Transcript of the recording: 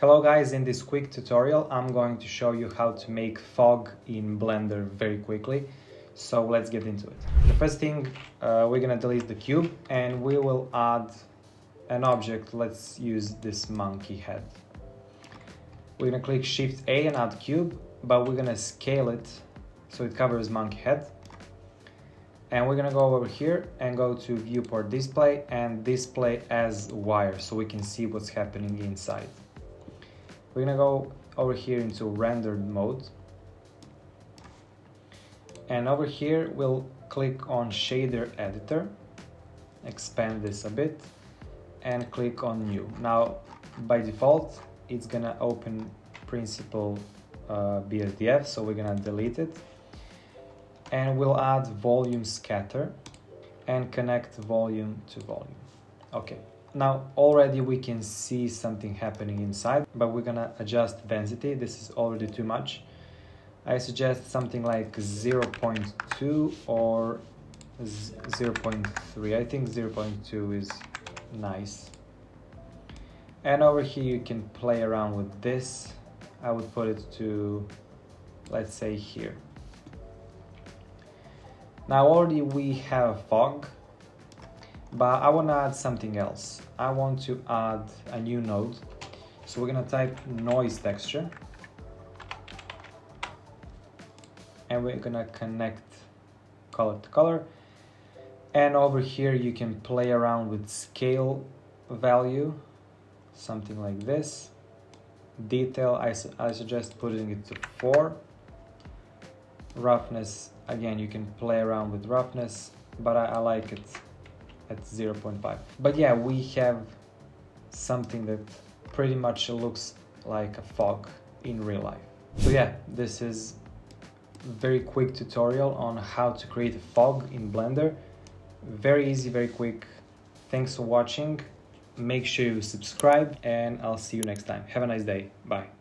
Hello guys, in this quick tutorial I'm going to show you how to make fog in Blender very quickly. So let's get into it. The first thing, uh, we're gonna delete the cube and we will add an object. Let's use this monkey head. We're gonna click Shift A and add cube, but we're gonna scale it so it covers monkey head. And we're gonna go over here and go to viewport display and display as wire so we can see what's happening inside. We're gonna go over here into rendered mode. And over here, we'll click on shader editor, expand this a bit and click on new. Now, by default, it's gonna open principled uh, BSDF, so we're gonna delete it. And we'll add volume scatter and connect volume to volume. Okay, now already we can see something happening inside, but we're gonna adjust density. This is already too much. I suggest something like 0.2 or 0.3. I think 0.2 is nice. And over here you can play around with this. I would put it to, let's say here. Now already we have fog, but I want to add something else. I want to add a new node. So we're going to type noise texture. And we're going to connect color to color. And over here you can play around with scale value, something like this. Detail, I, su I suggest putting it to 4. Roughness, again, you can play around with roughness, but I, I like it at 0.5. But yeah, we have something that pretty much looks like a fog in real life. So yeah, this is very quick tutorial on how to create a fog in Blender. Very easy, very quick. Thanks for watching. Make sure you subscribe and I'll see you next time. Have a nice day. Bye.